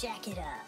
jack it up.